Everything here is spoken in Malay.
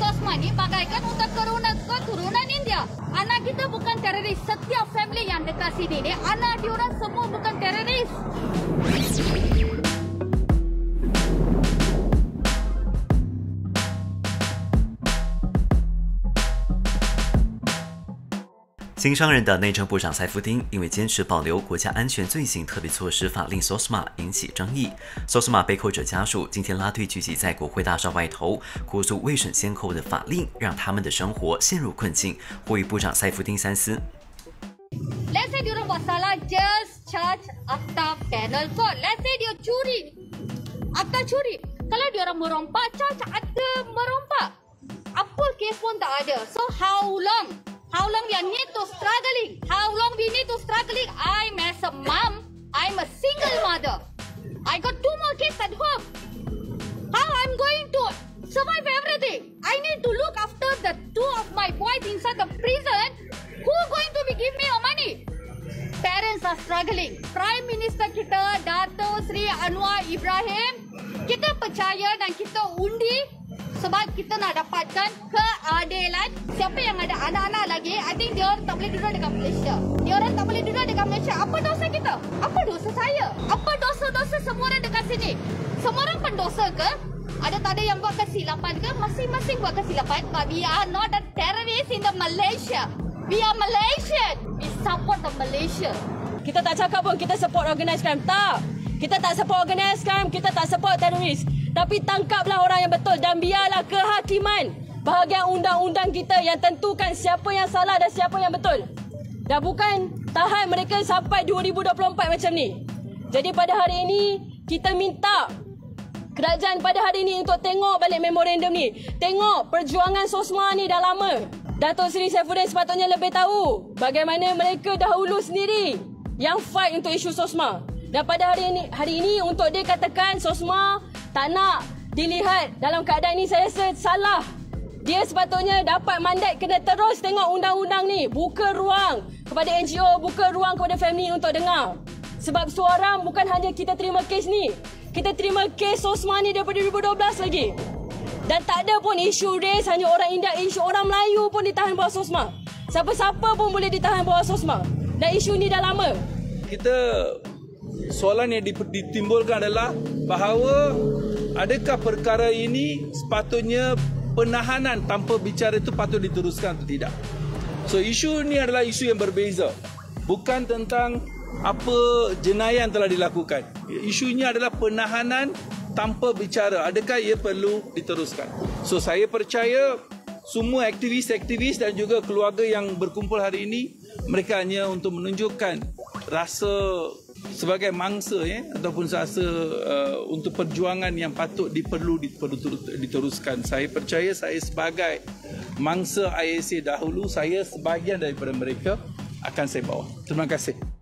sosmed ni bagaikan untuk keruna keturunan India. Anak kita bukan teroris. Setiap family yang dekat sini ni, anak diorang semua bukan 新上任的内政部长塞夫丁因为坚持保留国家安全罪行特别措施法令 SOSMA 引起争议。SOSMA 被扣者家属今天拉队聚集在国会大厦外头，哭诉未审先扣的法令让他们的生活陷入困境，呼吁部长塞夫丁三思。How long we need to struggling? How long we need to struggling? I'm as a mom, I'm a single mother. I got two more kids at home. How I'm going to survive everything? I need to look after the two of my boys inside the prison. Who going to be give me your money? Parents are struggling. Prime Minister kita, Dato Sri Anwar Ibrahim, kita percaya dan kita undi sebab kita nak dapatkan keadilan. Siapa yang ada anak-anak lagi, I think dia orang tak boleh duduk dekat Malaysia. Dia orang tak boleh duduk dekat Malaysia. Apa dosa kita? Apa dosa saya? Apa dosa-dosa semua orang dekat sini? Semua orang pendosa ke? Ada tak ada yang buat kesilapan ke? Masing-masing buat kesilapan. But we are not a terrorist in the Malaysia. We are Malaysian. We support the Malaysia. Kita tak cakap pun kita support organized crime. Tak. Kita tak support organized crime. Kita tak support teroris. Tapi tangkaplah orang yang betul dan biarlah kehakiman bahagian undang-undang kita yang tentukan siapa yang salah dan siapa yang betul. Dan bukan tahan mereka sampai 2024 macam ni. Jadi pada hari ini kita minta kerajaan pada hari ini untuk tengok balik memorandum ni. Tengok perjuangan Sosma ni dah lama. Datuk Seri Saifuddin sepatutnya lebih tahu bagaimana mereka dahulu sendiri yang fight untuk isu Sosma. Dan pada hari ini, hari ini untuk dia katakan Sosma tak nak dilihat dalam keadaan ini saya rasa salah. Dia sepatutnya dapat mandat kena terus tengok undang-undang ni. Buka ruang kepada NGO, buka ruang kepada family untuk dengar. Sebab suara bukan hanya kita terima kes ni. Kita terima kes Sosma ni daripada 2012 lagi. Dan tak ada pun isu race hanya orang India, isu orang Melayu pun ditahan bawah Sosma. Siapa-siapa pun boleh ditahan bawah Sosma. Dan isu ni dah lama. Kita soalan yang ditimbulkan adalah bahawa adakah perkara ini sepatutnya penahanan tanpa bicara itu patut diteruskan atau tidak. So isu ini adalah isu yang berbeza. Bukan tentang apa jenayah yang telah dilakukan. Isunya adalah penahanan tanpa bicara. Adakah ia perlu diteruskan? So saya percaya semua aktivis-aktivis dan juga keluarga yang berkumpul hari ini mereka hanya untuk menunjukkan rasa sebagai mangsa ya ataupun rasa uh, untuk perjuangan yang patut diperlu diteruskan. Saya percaya saya sebagai mangsa IAC dahulu saya sebahagian daripada mereka akan saya bawa. Terima kasih